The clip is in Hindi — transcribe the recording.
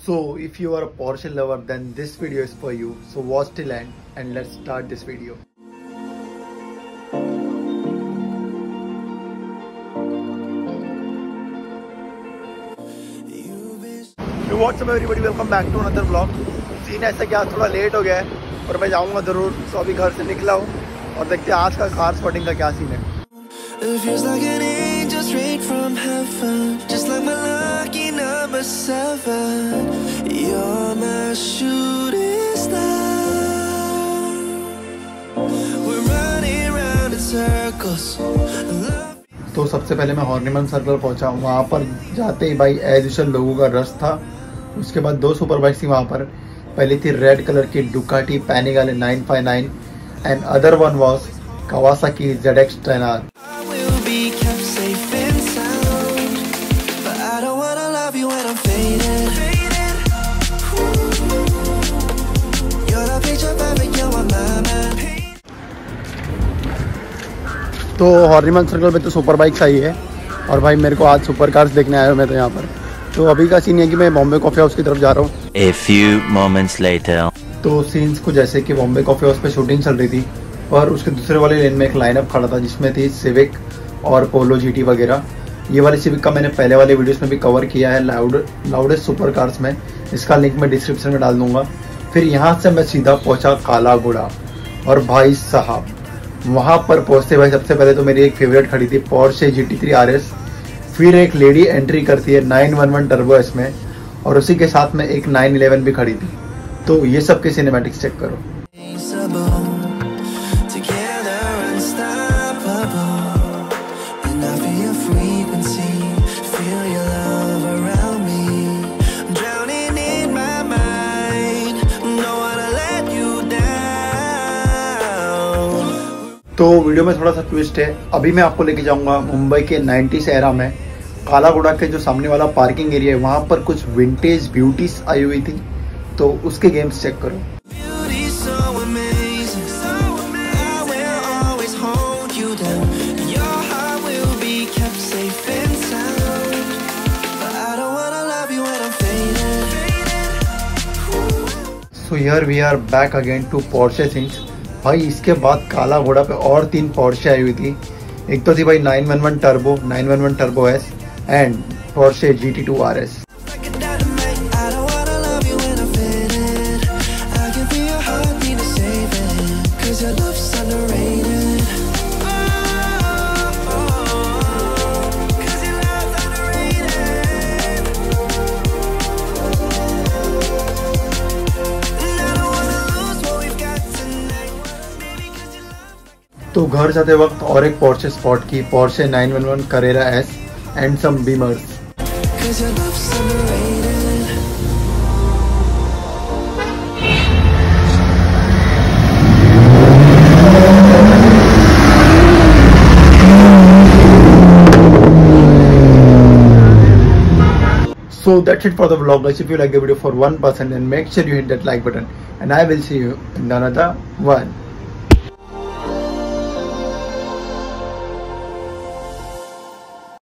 So if you are a Porsche lover then this video is for you. So watch till end and let's start this video. What's up everybody welcome back to another blog scene ऐसा क्या थोड़ा लेट हो गया है और मैं जाऊंगा ज़रूर तो अभी घर से निकला हूँ और देखते हैं आज का कार स्पॉटिंग का क्या सीन है तो सबसे पहले मैं हॉर्निमन सर्कल पहुँचा वहाँ पर जाते ही भाई एज यूजल लोगों का रश था। उसके बाद दो सुपर बाइक्स थी वहाँ पर। पहली थी रेड कलर की डुकाटी, पैनिक वाले 959 and other one was Kawasaki 10R I will तो हॉर्निमन सर्कल पे तो सुपर बाइक्स आई है। और भाई मेरे को आज सुपर कार्स देखने आया हूँ मैं तो यहाँ पर। तो अभी का सीन है कि मैं बॉम्बे कॉफ़ी हाउस की तरफ़ जा रहा हूँ. तो सीन्स को जैसे कि बॉम्बे कॉफ़ी हाउस पे शूटिंग चल रही थी और उसके दूसरे वाले लेन में एक लाइनअप खड़ा था जिसमें थी सिविक और पोलो जीटी वगैरह। ये वाली सिविक का मैंने पहले वाले वीडियोस में भी कवर किया है लाउड लाउडेस्ट सुपर कार्स में। इसका लिंक मैं डिस्क्रिप्शन में डाल दूँगा। फिर यहाँ से मैं सीधा पहुँचा काला घोड़ा। और भाई साहब वहाँ पर पहुँचते भाई सबसे पहले तो मेरी एक फेवरेट खड़ी थी Porsche G T three R S फिर एक लेडी एंट्री करती है 911 टर्बो इसमें, और उसी के साथ में एक 911 भी खड़ी थी। तो ये सब के सिनेमैटिक्स चेक करो। तो वीडियो में थोड़ा सा ट्विस्ट है। अभी मैं आपको लेके जाऊँगा मुंबई के 90s एरा में। कालागुड़ा के जो सामने वाला पार्किंग एरिया है वहाँ पर कुछ विंटेज ब्यूटीज आई हुई थी। तो उसके गेम्स चेक करो। So amazing I will always hold you down. Your भाई, इसके बाद काला घोड़ा पे और तीन पॉर्शे आई हुई थी। एक तो थी भाई 911 turbo 911 turbo S and Porsche G T two R S तो घर जाते वक्त और एक पोर्शे स्पॉट की Porsche 911 Carrera S and some Beemers So that's it for the vlog guys. If you like the video for one person then make sure you hit that like button and I will see you in another one.